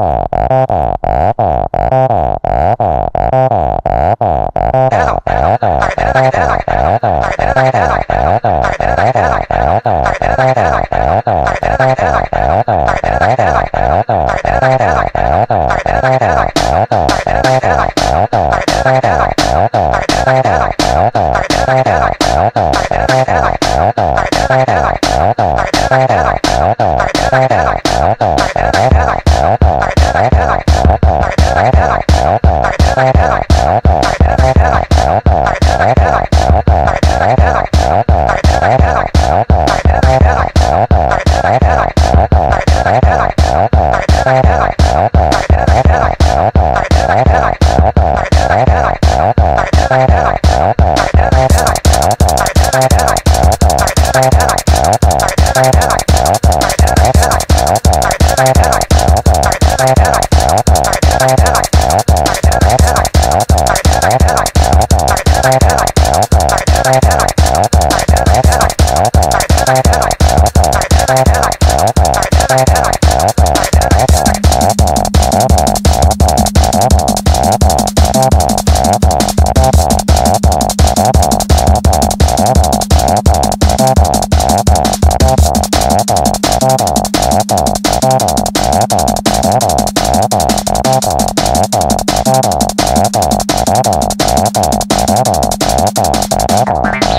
Bye. All right. Thank you.